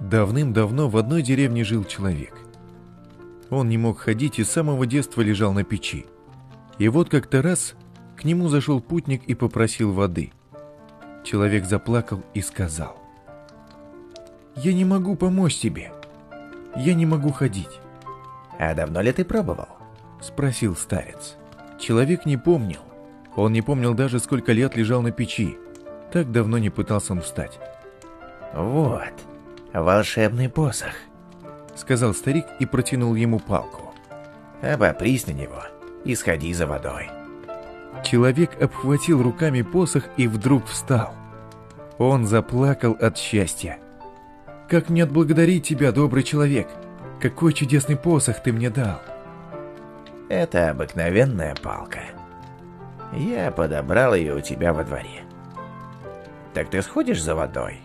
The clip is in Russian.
Давным-давно в одной деревне жил человек. Он не мог ходить и с самого детства лежал на печи. И вот как-то раз к нему зашел путник и попросил воды. Человек заплакал и сказал. «Я не могу помочь тебе. Я не могу ходить». «А давно ли ты пробовал?» Спросил старец. Человек не помнил. Он не помнил даже, сколько лет лежал на печи. Так давно не пытался он встать. «Вот, волшебный посох», — сказал старик и протянул ему палку. «Обопрись на него и сходи за водой». Человек обхватил руками посох и вдруг встал. Он заплакал от счастья. «Как мне отблагодарить тебя, добрый человек? Какой чудесный посох ты мне дал!» «Это обыкновенная палка. Я подобрал ее у тебя во дворе. Так ты сходишь за водой?»